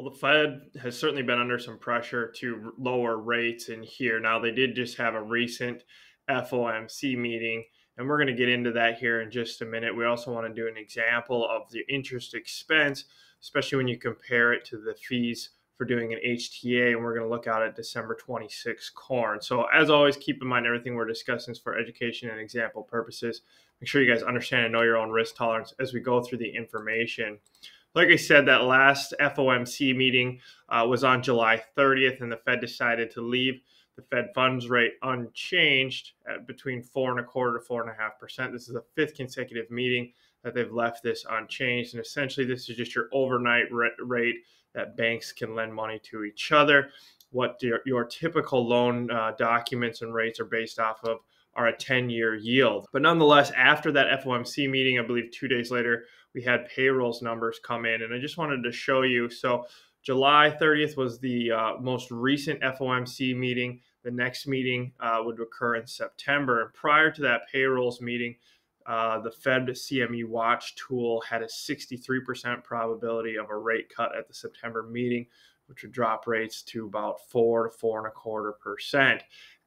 Well, the Fed has certainly been under some pressure to lower rates in here. Now, they did just have a recent FOMC meeting, and we're going to get into that here in just a minute. We also want to do an example of the interest expense, especially when you compare it to the fees for doing an HTA, and we're going to look out at December 26 corn. So, as always, keep in mind everything we're discussing is for education and example purposes. Make sure you guys understand and know your own risk tolerance as we go through the information like I said, that last FOMC meeting uh, was on July 30th, and the Fed decided to leave the Fed funds rate unchanged at between four and a quarter to four and a half percent. This is the fifth consecutive meeting that they've left this unchanged, and essentially, this is just your overnight rate that banks can lend money to each other. What your, your typical loan uh, documents and rates are based off of are a 10 year yield. But nonetheless, after that FOMC meeting, I believe two days later, we had payrolls numbers come in. And I just wanted to show you. So, July 30th was the uh, most recent FOMC meeting. The next meeting uh, would occur in September. And prior to that payrolls meeting, uh, the Fed CME Watch tool had a 63% probability of a rate cut at the September meeting, which would drop rates to about four to four and a quarter percent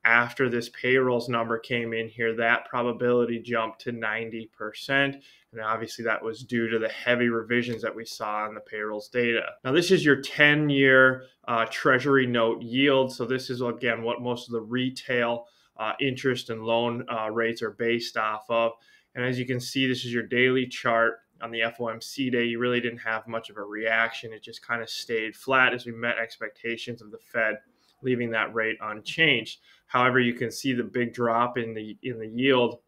after this payrolls number came in here, that probability jumped to 90%. And obviously, that was due to the heavy revisions that we saw in the payrolls data. Now, this is your 10 year uh, Treasury note yield. So, this is again what most of the retail uh, interest and loan uh, rates are based off of. And as you can see, this is your daily chart on the FOMC day, you really didn't have much of a reaction. It just kind of stayed flat as we met expectations of the Fed leaving that rate unchanged. However, you can see the big drop in the in the yield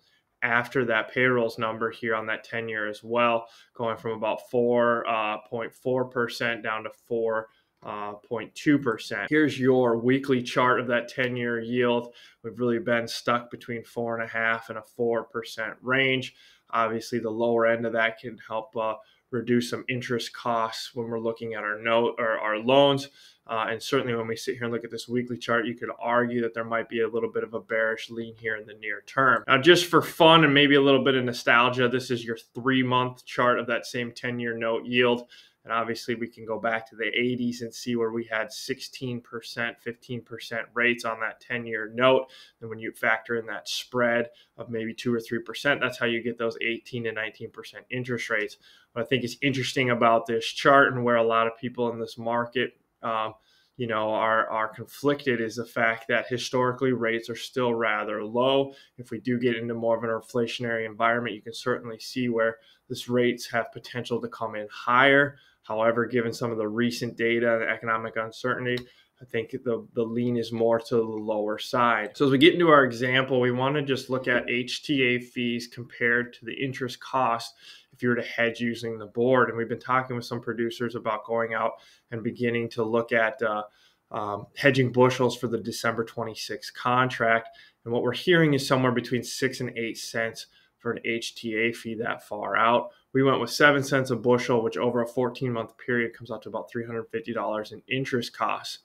after that payrolls number here on that 10 year as well, going from about 4.4% uh, down to 4.2%. Uh, Here's your weekly chart of that 10 year yield. We've really been stuck between 4.5 and a 4% range. Obviously, the lower end of that can help uh, reduce some interest costs when we're looking at our note or our loans. Uh, and certainly when we sit here and look at this weekly chart, you could argue that there might be a little bit of a bearish lean here in the near term. Now, just for fun and maybe a little bit of nostalgia, this is your three month chart of that same 10 year note yield. And obviously, we can go back to the 80s and see where we had 16%, 15% rates on that 10 year note. And when you factor in that spread of maybe 2 or 3%, that's how you get those 18 to 19% interest rates. What I think is interesting about this chart and where a lot of people in this market um, you know, are, are conflicted is the fact that historically rates are still rather low. If we do get into more of an inflationary environment, you can certainly see where this rates have potential to come in higher. However, given some of the recent data and economic uncertainty, I think the, the lean is more to the lower side. So as we get into our example, we want to just look at HTA fees compared to the interest cost if you were to hedge using the board. And we've been talking with some producers about going out and beginning to look at uh, um, hedging bushels for the December 26 contract. And what we're hearing is somewhere between six and eight cents for an HTA fee that far out. We went with seven cents a bushel, which over a 14 month period comes out to about $350 in interest costs.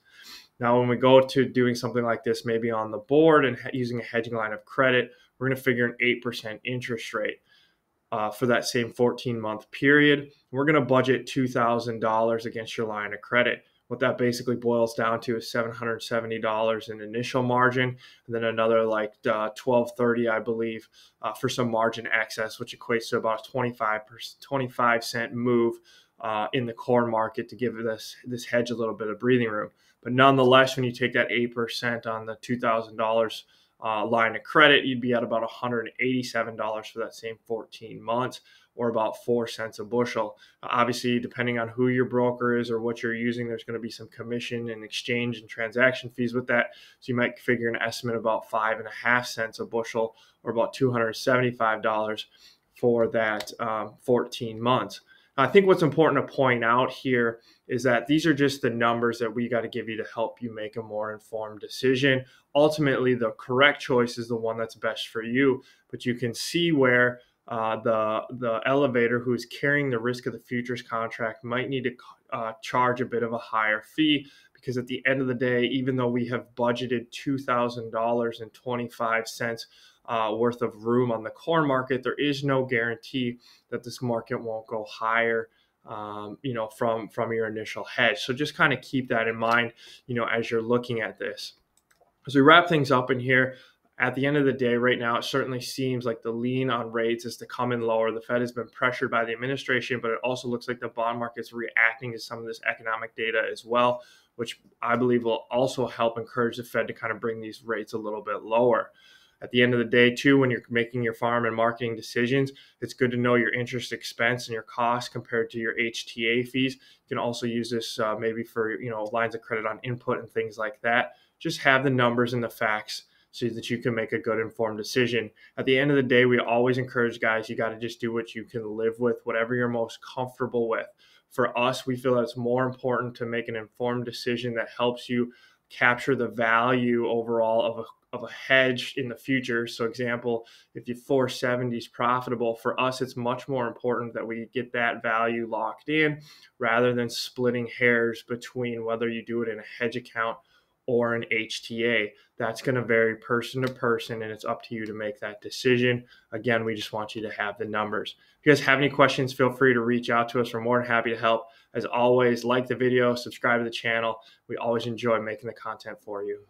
Now, when we go to doing something like this, maybe on the board and using a hedging line of credit, we're going to figure an 8% interest rate uh, for that same 14 month period. We're going to budget $2,000 against your line of credit. What that basically boils down to is $770 in initial margin, and then another like uh, 1230, I believe, uh, for some margin excess, which equates to about a 25 25 cent move uh, in the corn market to give this this hedge a little bit of breathing room. But nonetheless, when you take that 8% on the $2,000 uh, line of credit, you'd be at about $187 for that same 14 months or about four cents a bushel. Obviously, depending on who your broker is or what you're using, there's going to be some commission and exchange and transaction fees with that. So you might figure an estimate about five and a half cents a bushel or about $275 for that um, 14 months. I think what's important to point out here is that these are just the numbers that we got to give you to help you make a more informed decision. Ultimately, the correct choice is the one that's best for you, but you can see where uh, the the elevator who is carrying the risk of the futures contract might need to uh, charge a bit of a higher fee because at the end of the day, even though we have budgeted two thousand dollars and twenty five cents uh, worth of room on the corn market, there is no guarantee that this market won't go higher um, you know, from from your initial hedge. So just kind of keep that in mind, you know, as you're looking at this. As we wrap things up in here, at the end of the day, right now, it certainly seems like the lean on rates is to come in lower. The Fed has been pressured by the administration, but it also looks like the bond market's reacting to some of this economic data as well, which I believe will also help encourage the Fed to kind of bring these rates a little bit lower at the end of the day too when you're making your farm and marketing decisions it's good to know your interest expense and your cost compared to your hta fees. You can also use this uh, maybe for you know lines of credit on input and things like that. Just have the numbers and the facts so that you can make a good informed decision. At the end of the day we always encourage guys you got to just do what you can live with whatever you're most comfortable with. For us we feel that it's more important to make an informed decision that helps you capture the value overall of a of a hedge in the future. So, example, if you 470 is profitable, for us, it's much more important that we get that value locked in rather than splitting hairs between whether you do it in a hedge account or an HTA. That's going to vary person to person, and it's up to you to make that decision. Again, we just want you to have the numbers. If you guys have any questions, feel free to reach out to us. We're more than happy to help. As always, like the video, subscribe to the channel. We always enjoy making the content for you.